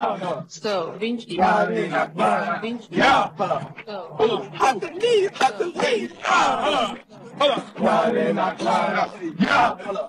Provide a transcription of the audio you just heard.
So, Vinci, Vinci, yeah. Hold on, 20. Ja. So, Hat the knee, hat the knee. Ja, yeah.